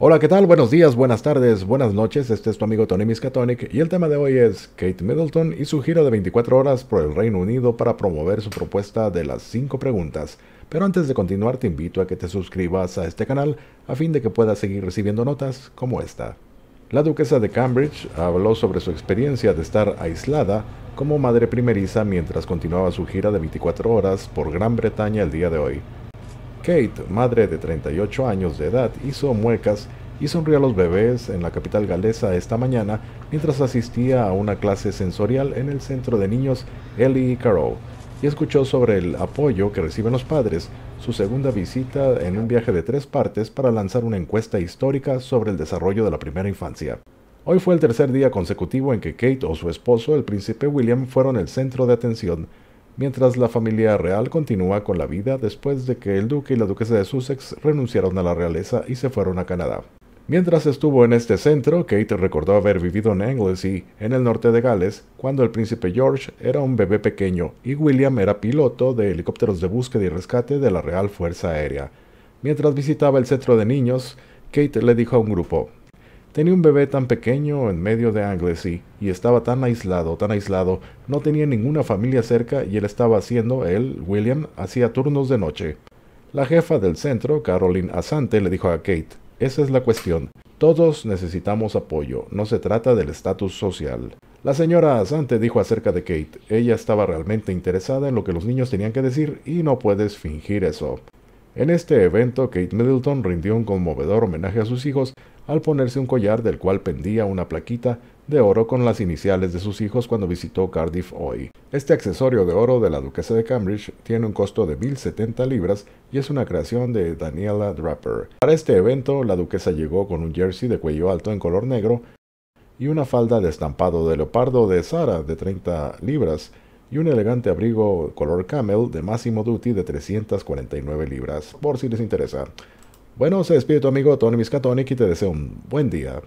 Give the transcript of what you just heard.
Hola, ¿qué tal? Buenos días, buenas tardes, buenas noches. Este es tu amigo Tony Miskatonic y el tema de hoy es Kate Middleton y su gira de 24 horas por el Reino Unido para promover su propuesta de las 5 preguntas. Pero antes de continuar te invito a que te suscribas a este canal a fin de que puedas seguir recibiendo notas como esta. La duquesa de Cambridge habló sobre su experiencia de estar aislada como madre primeriza mientras continuaba su gira de 24 horas por Gran Bretaña el día de hoy. Kate, madre de 38 años de edad, hizo muecas y sonrió a los bebés en la capital galesa esta mañana mientras asistía a una clase sensorial en el centro de niños Ellie Carroll y escuchó sobre el apoyo que reciben los padres, su segunda visita en un viaje de tres partes para lanzar una encuesta histórica sobre el desarrollo de la primera infancia. Hoy fue el tercer día consecutivo en que Kate o su esposo, el príncipe William, fueron el centro de atención mientras la familia real continúa con la vida después de que el duque y la duquesa de Sussex renunciaron a la realeza y se fueron a Canadá. Mientras estuvo en este centro, Kate recordó haber vivido en Anglesey, en el norte de Gales, cuando el príncipe George era un bebé pequeño y William era piloto de helicópteros de búsqueda y rescate de la Real Fuerza Aérea. Mientras visitaba el centro de niños, Kate le dijo a un grupo, Tenía un bebé tan pequeño en medio de Anglesey y estaba tan aislado, tan aislado, no tenía ninguna familia cerca y él estaba haciendo, él, William, hacía turnos de noche. La jefa del centro, Caroline Asante, le dijo a Kate, esa es la cuestión. Todos necesitamos apoyo, no se trata del estatus social. La señora Asante dijo acerca de Kate, ella estaba realmente interesada en lo que los niños tenían que decir y no puedes fingir eso. En este evento, Kate Middleton rindió un conmovedor homenaje a sus hijos al ponerse un collar del cual pendía una plaquita de oro con las iniciales de sus hijos cuando visitó Cardiff hoy. Este accesorio de oro de la duquesa de Cambridge tiene un costo de 1.070 libras y es una creación de Daniela Draper. Para este evento, la duquesa llegó con un jersey de cuello alto en color negro y una falda de estampado de leopardo de Zara de 30 libras y un elegante abrigo color camel de Massimo Duty de 349 libras, por si les interesa. Bueno, se despide tu amigo Tony Miskatonic y te deseo un buen día.